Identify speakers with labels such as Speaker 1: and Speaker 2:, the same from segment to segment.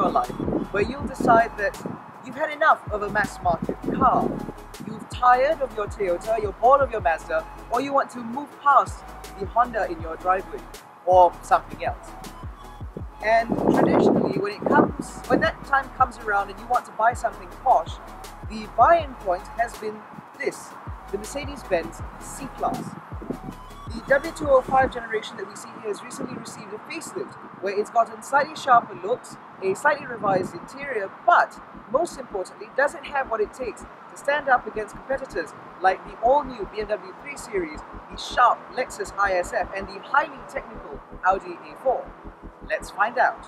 Speaker 1: your life where you'll decide that you've had enough of a mass market car. You've tired of your Toyota, you're bored of your Mazda, or you want to move past the Honda in your driveway, or something else. And traditionally, when it comes, when that time comes around and you want to buy something posh, the buy-in point has been this, the Mercedes-Benz C-Class. The W205 generation that we see here has recently received a facelift, where it's gotten slightly sharper looks, a slightly revised interior, but most importantly, doesn't have what it takes to stand up against competitors like the all-new BMW 3 Series, the sharp Lexus ISF, and the highly technical Audi A4. Let's find out.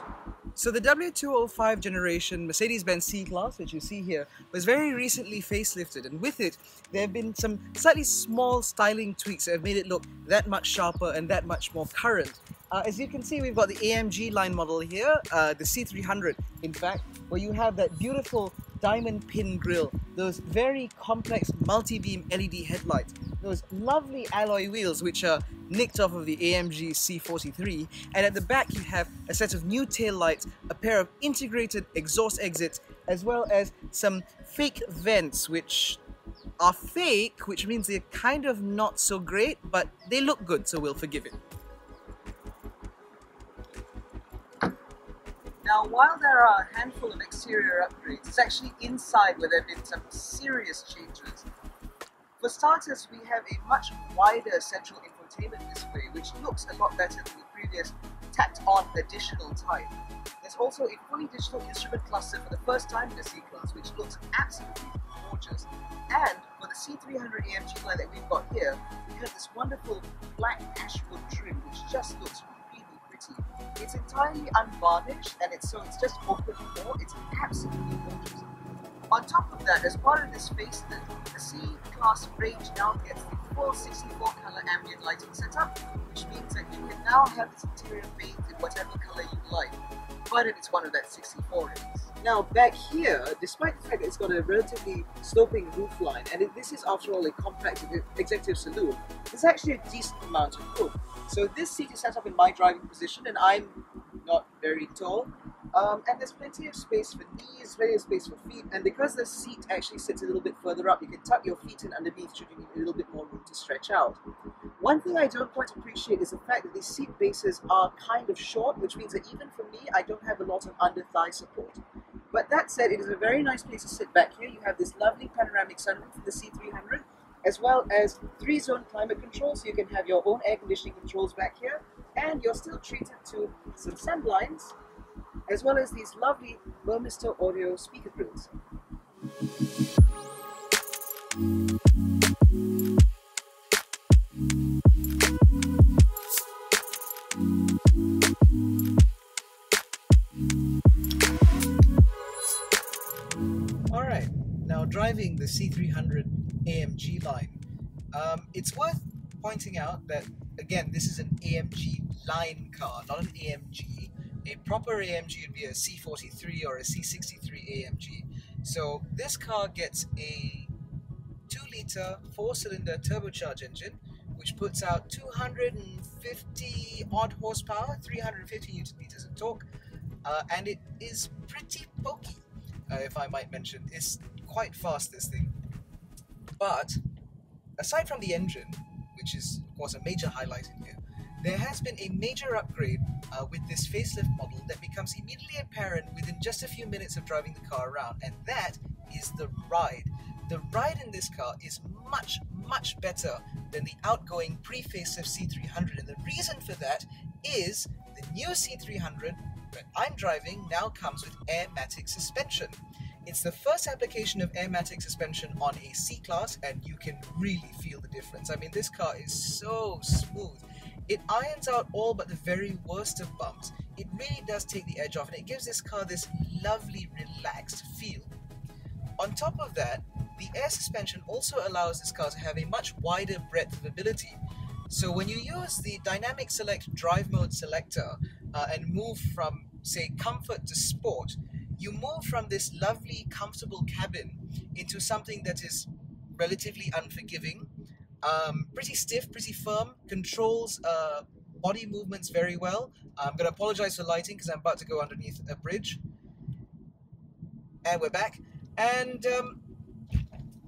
Speaker 1: So the W205 generation Mercedes-Benz C-Class, which you see here, was very recently facelifted and with it there have been some slightly small styling tweaks that have made it look that much sharper and that much more current. Uh, as you can see we've got the AMG line model here, uh, the C300 in fact, where you have that beautiful diamond pin grille, those very complex multi-beam LED headlights, those lovely alloy wheels which are nicked off of the AMG C43 and at the back you have a set of new tail lights, a pair of integrated exhaust exits as well as some fake vents which are fake which means they're kind of not so great but they look good so we'll forgive it. Now, while there are a handful of exterior upgrades, it's actually inside where there have been some serious changes. For starters, we have a much wider central infotainment display, which looks a lot better than the previous tacked-on additional type. There's also a fully digital instrument cluster for the first time in the C-Class, which looks absolutely gorgeous. And for the C300 AMG line that we've got here, we have this wonderful black ashwood trim, which just looks really pretty. it's entirely unvarnished and it's so it's just open pore. It's absolutely gorgeous. On top of that, as part of this facelift, the C-Class range now gets the full 64 color ambient lighting setup, which means that you can now have this interior paint in whatever color you like, provided it's one of that 64 rings. Now back here, despite the fact that it's got a relatively sloping roofline, and this is after all a compact executive saloon, there's actually a decent amount of room. So this seat is set up in my driving position and I'm not very tall. Um, and there's plenty of space for knees, plenty of space for feet, and because the seat actually sits a little bit further up, you can tuck your feet in underneath should you need a little bit more room to stretch out. One thing I don't quite appreciate is the fact that these seat bases are kind of short, which means that even for me, I don't have a lot of under thigh support. But that said, it is a very nice place to sit back here. You have this lovely panoramic sunroof for the C300, as well as three zone climate control so you can have your own air conditioning controls back here and you're still treated to some sun blinds as well as these lovely Burmester audio speaker grills. Alright, now driving the C300 AMG line. Um, it's worth pointing out that, again, this is an AMG line car, not an AMG. A proper AMG would be a C43 or a C63 AMG. So this car gets a 2 litre 4 cylinder turbocharged engine, which puts out 250 odd horsepower, 350 newton meters of torque, uh, and it is pretty pokey, uh, if I might mention. It's quite fast, this thing. But aside from the engine, which is of course a major highlight in here, there has been a major upgrade uh, with this facelift model that becomes immediately apparent within just a few minutes of driving the car around, and that is the ride. The ride in this car is much, much better than the outgoing pre-facelift C300, and the reason for that is the new C300 that I'm driving now comes with Airmatic suspension. It's the first application of Airmatic suspension on a C-Class and you can really feel the difference. I mean, this car is so smooth. It irons out all but the very worst of bumps. It really does take the edge off and it gives this car this lovely relaxed feel. On top of that, the air suspension also allows this car to have a much wider breadth of ability. So when you use the Dynamic Select Drive Mode selector uh, and move from, say, comfort to sport, you move from this lovely, comfortable cabin into something that is relatively unforgiving, um, pretty stiff, pretty firm, controls uh, body movements very well. I'm going to apologize for lighting because I'm about to go underneath a bridge. And we're back. And um,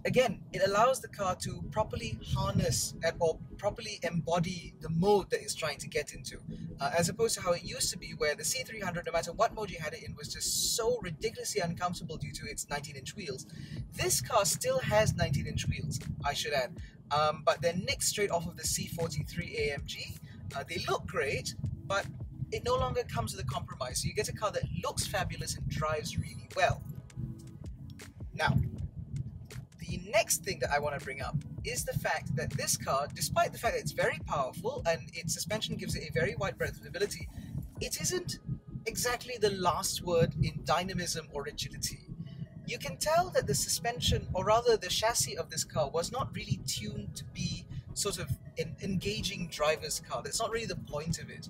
Speaker 1: again, it allows the car to properly harness or properly embody the mode that it's trying to get into, uh, as opposed to how it used to be, where the C300, no matter what mode you had it in, was just so ridiculously uncomfortable due to its 19-inch wheels. This car still has 19-inch wheels, I should add, um, but they're nicked straight off of the C43 AMG. Uh, they look great, but it no longer comes with a compromise. So you get a car that looks fabulous and drives really well. Now, the next thing that I want to bring up is the fact that this car, despite the fact that it's very powerful and its suspension gives it a very wide breadth of ability, it isn't exactly the last word in dynamism or rigidity. You can tell that the suspension, or rather the chassis of this car, was not really tuned to be sort of an engaging driver's car. That's not really the point of it.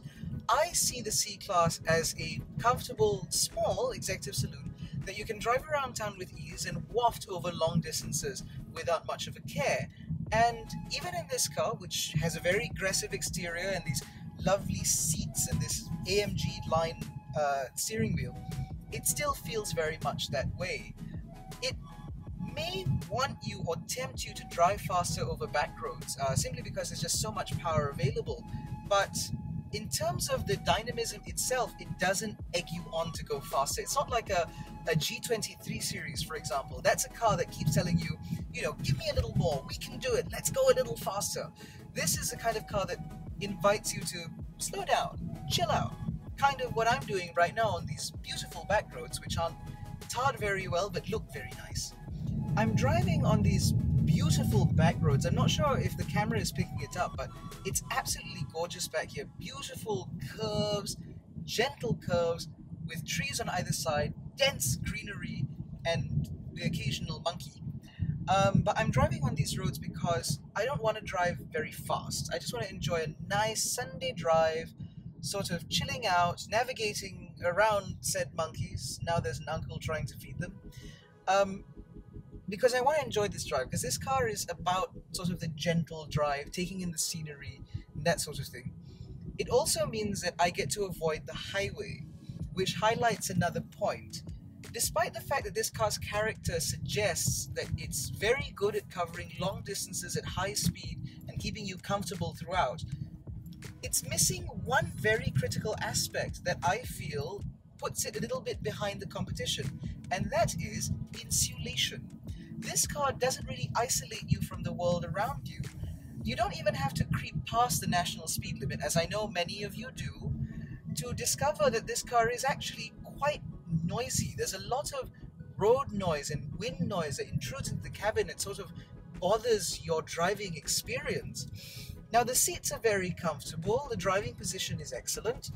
Speaker 1: I see the C Class as a comfortable, small executive saloon that you can drive around town with ease and waft over long distances without much of a care. And even in this car, which has a very aggressive exterior and these lovely seats and this AMG line uh, steering wheel, it still feels very much that way. It may want you or tempt you to drive faster over back roads uh, simply because there's just so much power available. But in terms of the dynamism itself, it doesn't egg you on to go faster. It's not like a, a G20 3 Series, for example. That's a car that keeps telling you, you know, give me a little more, we can do it, let's go a little faster. This is the kind of car that invites you to slow down, chill out. Kind of what I'm doing right now on these beautiful back roads, which aren't tarred very well but look very nice. I'm driving on these beautiful back roads. I'm not sure if the camera is picking it up, but it's absolutely gorgeous back here. Beautiful curves, gentle curves, with trees on either side, dense greenery, and the occasional monkey. Um, but I'm driving on these roads because I don't want to drive very fast. I just want to enjoy a nice Sunday drive, sort of chilling out, navigating around said monkeys. Now there's an uncle trying to feed them. Um, because I want to enjoy this drive because this car is about sort of the gentle drive, taking in the scenery, that sort of thing. It also means that I get to avoid the highway, which highlights another point. Despite the fact that this car's character suggests that it's very good at covering long distances at high speed and keeping you comfortable throughout, it's missing one very critical aspect that I feel puts it a little bit behind the competition, and that is insulation this car doesn't really isolate you from the world around you. You don't even have to creep past the national speed limit, as I know many of you do, to discover that this car is actually quite noisy. There's a lot of road noise and wind noise that intrudes into the cabin and sort of bothers your driving experience. Now, the seats are very comfortable, the driving position is excellent,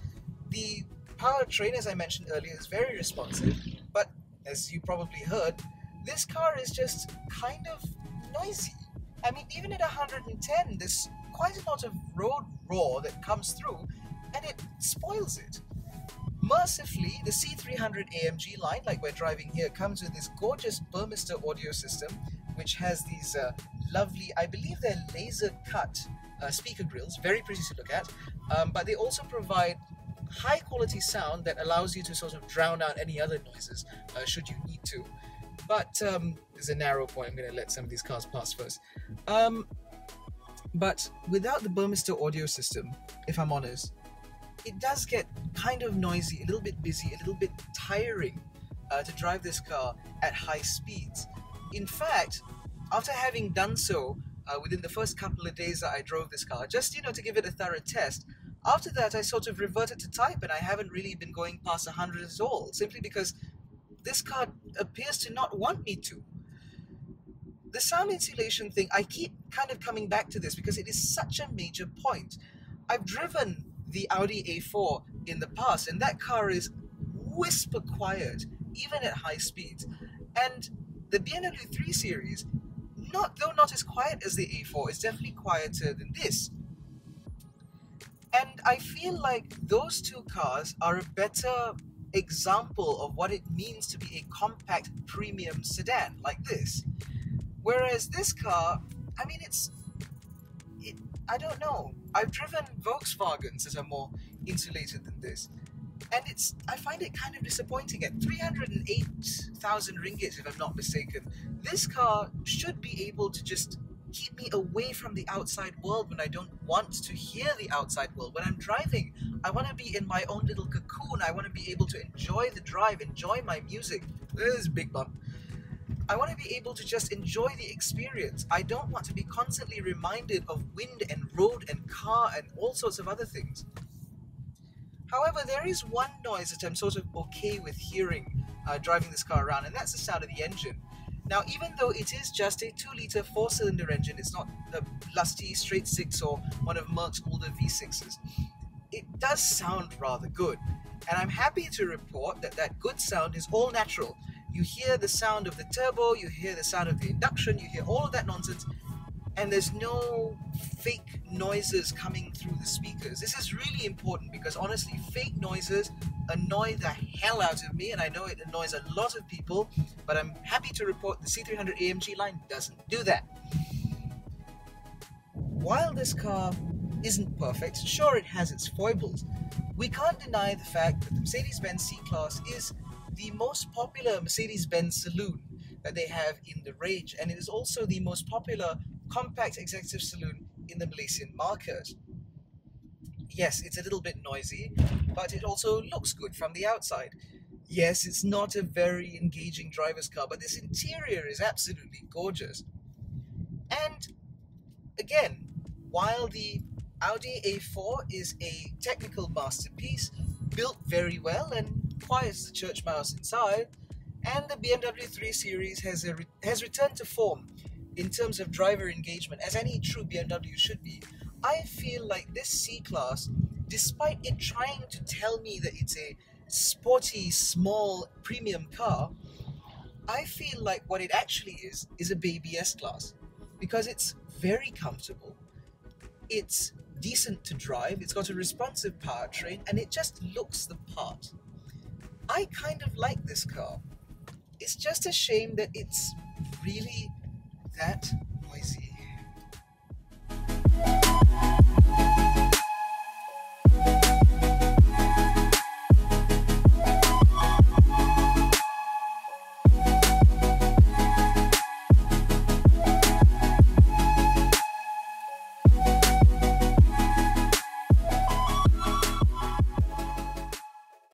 Speaker 1: the powertrain, as I mentioned earlier, is very responsive, but as you probably heard, this car is just kind of noisy. I mean, even at 110, there's quite a lot of road roar that comes through, and it spoils it. Mercifully, the C300 AMG line, like we're driving here, comes with this gorgeous Burmester audio system, which has these uh, lovely, I believe they're laser cut uh, speaker grills, very pretty to look at, um, but they also provide high quality sound that allows you to sort of drown out any other noises uh, should you need to. But um, there's a narrow point. I'm going to let some of these cars pass first. Um, but without the Burmester audio system, if I'm honest, it does get kind of noisy, a little bit busy, a little bit tiring uh, to drive this car at high speeds. In fact, after having done so uh, within the first couple of days that I drove this car, just you know to give it a thorough test, after that I sort of reverted to type and I haven't really been going past 100 at all, simply because this car appears to not want me to. The sound insulation thing, I keep kind of coming back to this because it is such a major point. I've driven the Audi A4 in the past, and that car is whisper quiet, even at high speeds. And the BMW 3 Series, not though not as quiet as the A4, is definitely quieter than this. And I feel like those two cars are a better example of what it means to be a compact premium sedan like this. Whereas this car, I mean, it's. It, I don't know. I've driven Volkswagens that are more insulated than this. And it's I find it kind of disappointing at 308,000 ringgit if I'm not mistaken. This car should be able to just keep me away from the outside world when I don't want to hear the outside world. When I'm driving, I want to be in my own little cocoon. I want to be able to enjoy the drive, enjoy my music. This is big bump. I want to be able to just enjoy the experience. I don't want to be constantly reminded of wind and road and car and all sorts of other things. However, there is one noise that I'm sort of okay with hearing uh, driving this car around, and that's the sound of the engine. Now, even though it is just a 2 litre 4 cylinder engine, it's not a lusty straight 6 or one of Merc's older V6s, it does sound rather good. And I'm happy to report that that good sound is all natural. You hear the sound of the turbo, you hear the sound of the induction, you hear all of that nonsense, and there's no fake noises coming through the speakers. This is really important because honestly, fake noises annoy the hell out of me, and I know it annoys a lot of people, but I'm happy to report the C300 AMG line doesn't do that. While this car isn't perfect, sure it has its foibles, we can't deny the fact that the Mercedes Benz C Class is the most popular Mercedes Benz saloon that they have in the range, and it is also the most popular compact executive saloon in the Malaysian market. Yes, it's a little bit noisy, but it also looks good from the outside. Yes, it's not a very engaging driver's car, but this interior is absolutely gorgeous. And again, while the Audi A4 is a technical masterpiece, built very well and quiets the church mouse inside, and the BMW 3 Series has, re- has returned to form in terms of driver engagement, as any true BMW should be, I feel like this C Class, despite it trying to tell me that it's a sporty, small, premium car, I feel like what it actually is is a baby S Class because it's very comfortable, it's decent to drive, it's got a responsive powertrain, and it just looks the part. I kind of like this car. It's just a shame that it's really that.